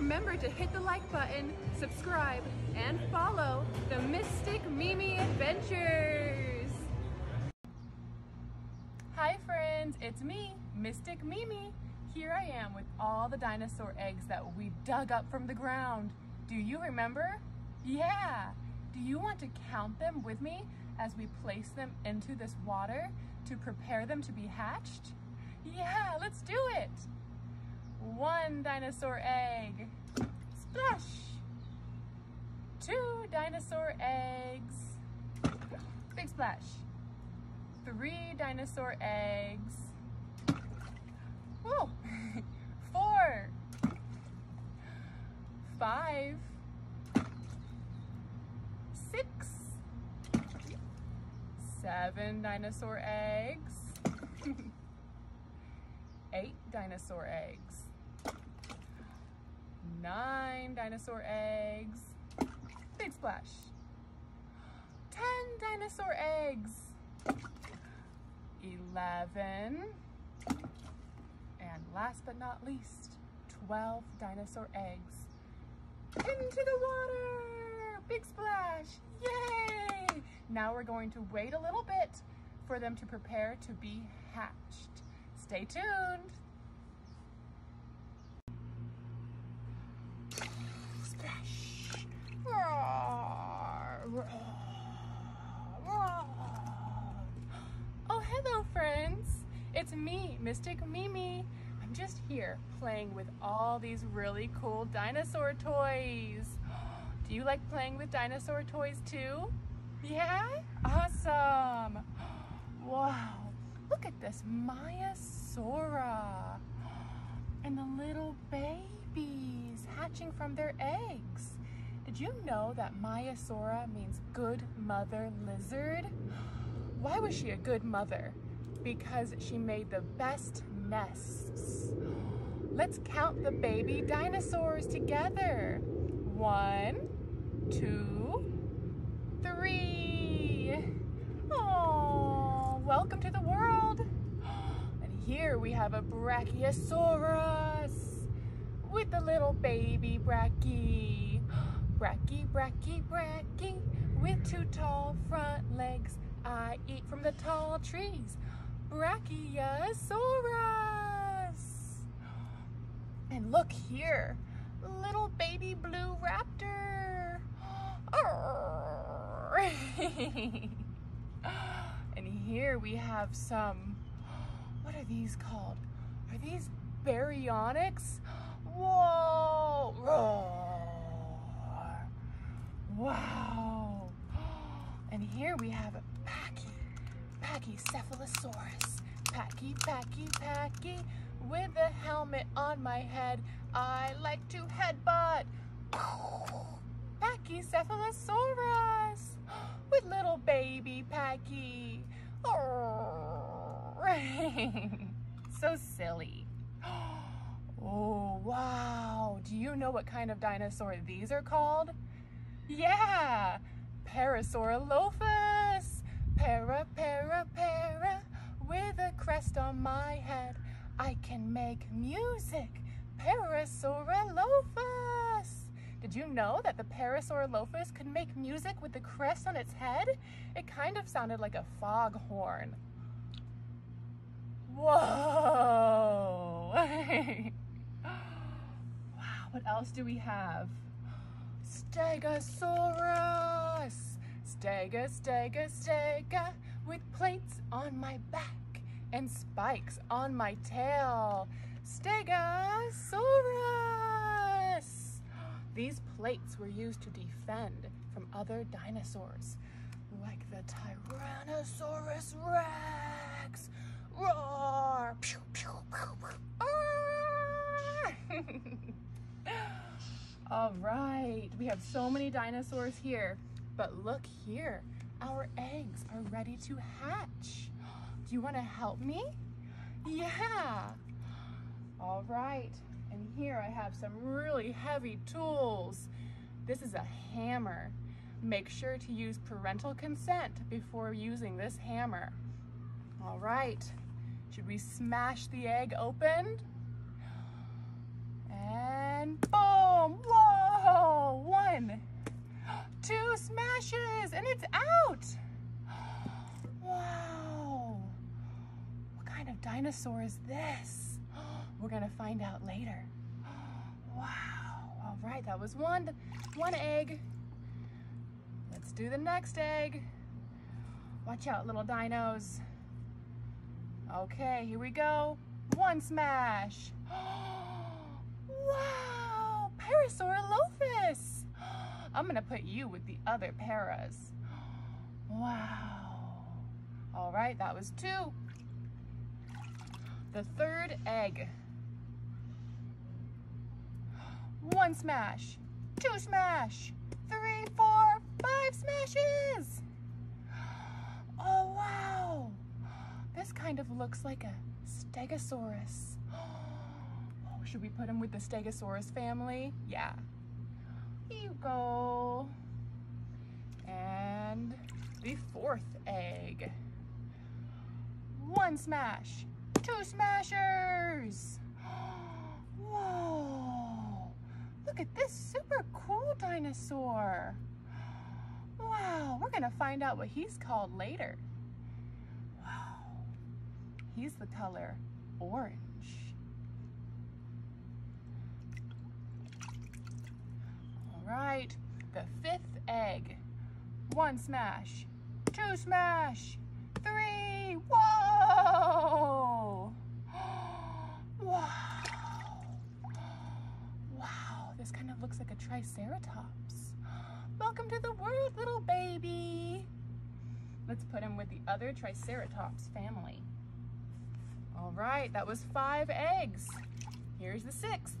remember to hit the like button, subscribe, and follow the Mystic Mimi Adventures. Hi friends, it's me, Mystic Mimi. Here I am with all the dinosaur eggs that we dug up from the ground. Do you remember? Yeah. Do you want to count them with me as we place them into this water to prepare them to be hatched? Yeah, let's do it. One dinosaur egg. Splash. Two dinosaur eggs. Big splash. Three dinosaur eggs. Whoa. Four. Five. Six. Seven dinosaur eggs. Eight dinosaur eggs. Nine dinosaur eggs. Big splash. Ten dinosaur eggs. Eleven. And last but not least, 12 dinosaur eggs. Into the water! Big splash! Yay! Now we're going to wait a little bit for them to prepare to be hatched. Stay tuned. Splash! Roar! Roar! Oh, hello, friends. It's me, Mystic Mimi. I'm just here playing with all these really cool dinosaur toys. Do you like playing with dinosaur toys too? Yeah? Awesome. Wow. Look at this Maiasaura. And the little babies hatching from their eggs. Did you know that Maiasaura means good mother lizard? Why was she a good mother? Because she made the best nests. Let's count the baby dinosaurs together. One, two, three. Oh, welcome to the world. And here we have a Brachiosaurus with the little baby Bracky. Bracky, Bracky, Bracky, with two tall front legs. I eat from the tall trees. Brachiosaurus. And look here, little baby blue raptor. and here we have some, what are these called? Are these baryonyx? Whoa! Roar. Wow! And here we have a Pachy, Pachycephalosaurus. Packy, Packy, Packy, with a helmet on my head. I like to headbutt. Pachycephalosaurus with little baby Packy. so silly. Oh, wow. Do you know what kind of dinosaur these are called? Yeah, Parasaurolophus. Para, para, para, with a crest on my head. I can make music. Parasaurolophus. Did you know that the Parasaurolophus could make music with the crest on its head? It kind of sounded like a foghorn. Whoa! what else do we have? Stegosaurus! Stega, stega, stega, with plates on my back and spikes on my tail. Stegosaurus! These plates were used to defend from other dinosaurs, like the Tyrannosaurus Rex. Roar! Pew, pew, pew, ah! All right, we have so many dinosaurs here, but look here, our eggs are ready to hatch. Do you wanna help me? Yeah. All right, and here I have some really heavy tools. This is a hammer. Make sure to use parental consent before using this hammer. All right, should we smash the egg open? And Boom, whoa, one, two smashes, and it's out. Wow, what kind of dinosaur is this? We're gonna find out later. Wow, all right, that was one, one egg. Let's do the next egg. Watch out, little dinos. Okay, here we go. One smash. wow. Parasaurolophus. I'm gonna put you with the other paras. Wow. All right, that was two. The third egg. One smash, two smash, three, four, five smashes. Oh, wow. This kind of looks like a stegosaurus. Oh, Should we put him with the stegosaurus family? Yeah. Here you go. And the fourth egg. One smash, two smashers. Whoa, look at this super cool dinosaur. Wow, we're gonna find out what he's called later. Wow, he's the color orange. All right, the fifth egg. One smash, two smash, three, whoa! Wow. Wow, this kind of looks like a triceratops. Welcome to the world, little baby. Let's put him with the other triceratops family. All right, that was five eggs. Here's the sixth.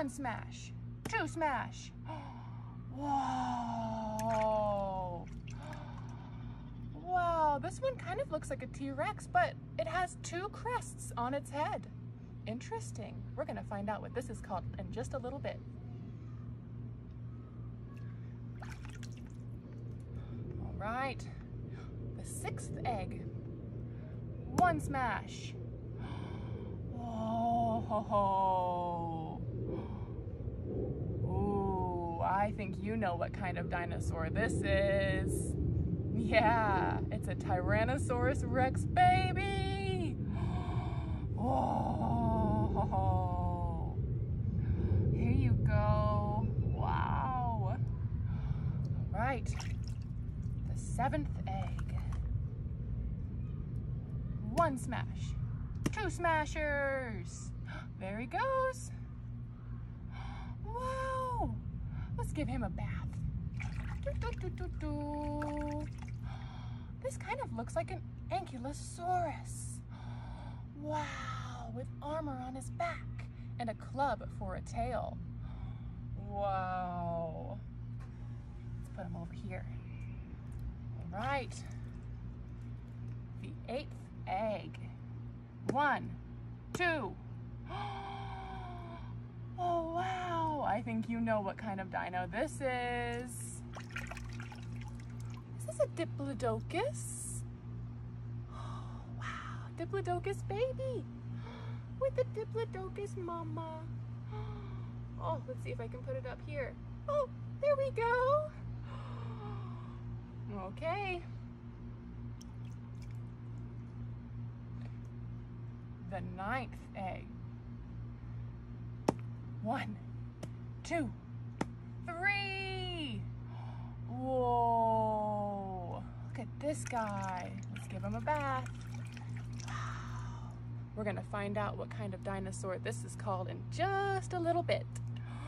One smash, two smash. Whoa. Wow, this one kind of looks like a T-Rex, but it has two crests on its head. Interesting. We're gonna find out what this is called in just a little bit. All right, the sixth egg. One smash. Oh, I think you know what kind of dinosaur this is. Yeah, it's a Tyrannosaurus Rex baby. Oh, here you go. Wow. All right, the seventh egg. One smash, two smashers. There he goes. Wow. Let's give him a bath. Do, do, do. This kind of looks like an ankylosaurus. Wow, with armor on his back and a club for a tail. Wow. Let's put him over here. All right. The eighth egg. One, two. Oh, wow. I think you know what kind of dino this is. Is this a Diplodocus? Oh, wow. Diplodocus baby with a Diplodocus mama. Oh, let's see if I can put it up here. Oh, there we go. Okay. The ninth egg. One, two, three. Whoa. Look at this guy. Let's give him a bath. We're gonna find out what kind of dinosaur this is called in just a little bit.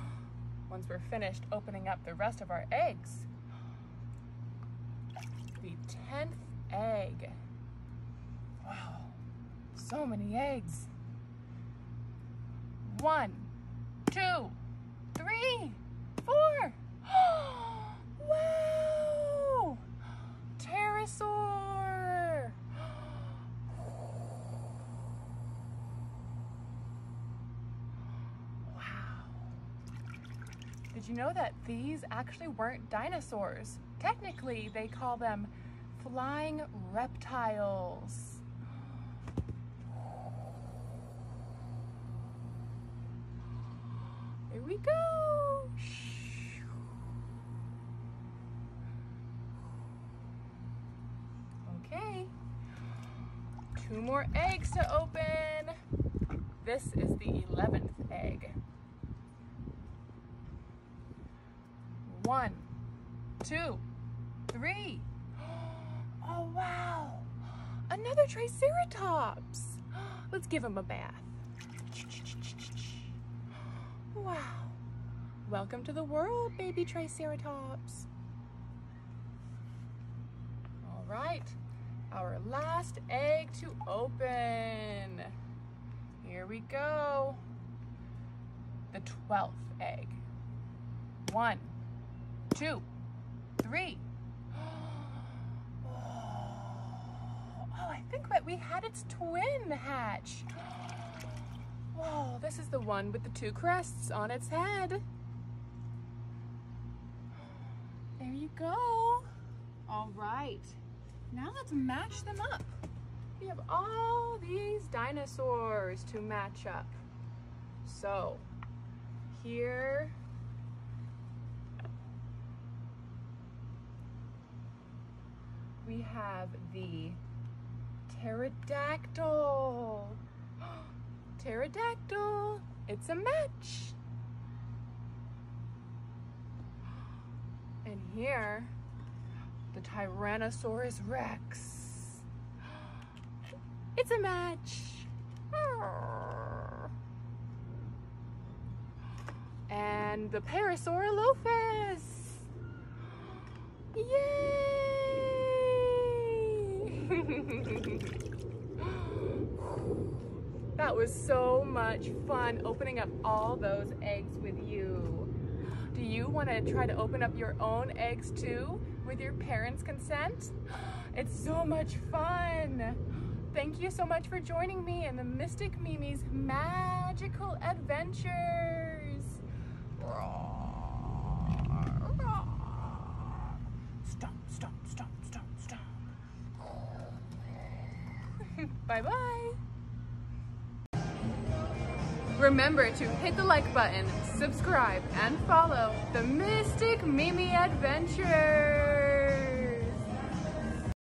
Once we're finished opening up the rest of our eggs. The 10th egg. Wow, so many eggs. One, two, three, four. wow! Pterosaur! Wow. Did you know that these actually weren't dinosaurs? Technically, they call them flying reptiles. Here we go. Okay. two more eggs to open. This is the 11th egg. One, two, three. Oh, wow. Another Triceratops. Let's give him a bath. Wow. Welcome to the world, baby Triceratops. All right, our last egg to open. Here we go. The 12th egg. One, two, three. Oh, I think that we had its twin hatch. Whoa, this is the one with the two crests on its head. There you go. All right, now let's match them up. We have all these dinosaurs to match up. So here we have the pterodactyl. Pterodactyl, it's a match. And here, the Tyrannosaurus Rex. It's a match. And the Parasaurolophus. Yay! that was so much fun opening up all those eggs with you. Do you want to try to open up your own eggs too with your parents' consent? It's so much fun. Thank you so much for joining me in the Mystic Mimi's magical adventures. Stomp, stomp, stomp, stomp, stomp. Bye-bye. Remember to hit the like button, subscribe, and follow the Mystic Mimi Adventures.